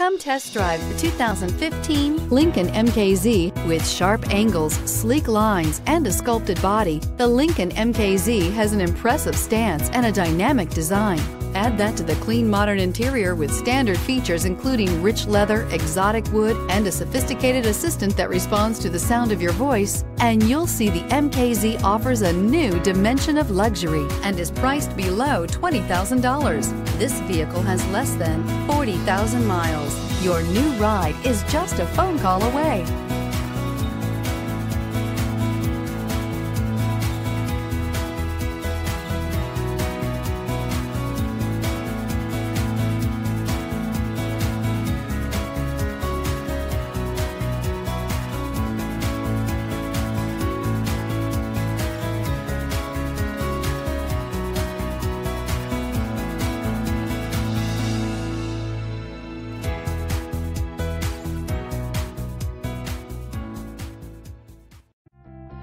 Come test drive the 2015 Lincoln MKZ. With sharp angles, sleek lines, and a sculpted body, the Lincoln MKZ has an impressive stance and a dynamic design. Add that to the clean modern interior with standard features including rich leather, exotic wood, and a sophisticated assistant that responds to the sound of your voice, and you'll see the MKZ offers a new dimension of luxury and is priced below $20,000. This vehicle has less than 40,000 miles. Your new ride is just a phone call away.